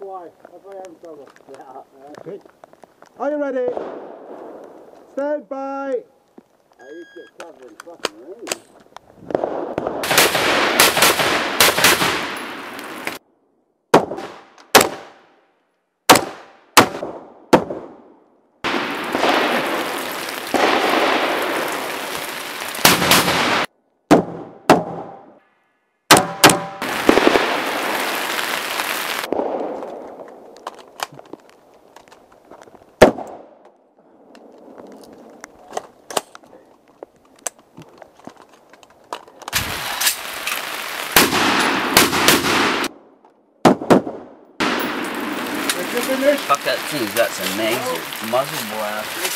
why. That's why I'm trouble. Yeah. Okay. Are you ready? Stand by. I used to get covered in fucking rain. Fuck that thing, that's amazing. Muzzle blast.